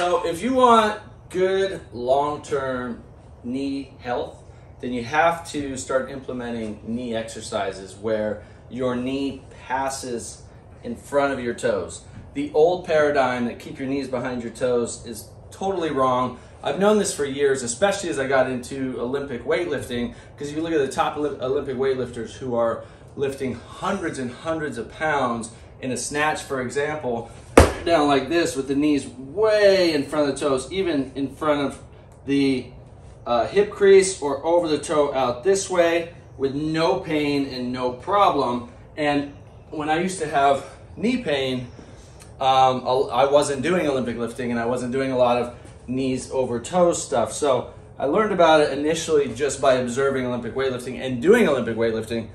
So if you want good long-term knee health, then you have to start implementing knee exercises where your knee passes in front of your toes. The old paradigm that keep your knees behind your toes is totally wrong. I've known this for years, especially as I got into Olympic weightlifting, because if you look at the top Olympic weightlifters who are lifting hundreds and hundreds of pounds in a snatch, for example, down like this with the knees way in front of the toes, even in front of the uh, hip crease or over the toe out this way with no pain and no problem. And when I used to have knee pain, um, I wasn't doing Olympic lifting and I wasn't doing a lot of knees over toes stuff. So I learned about it initially just by observing Olympic weightlifting and doing Olympic weightlifting.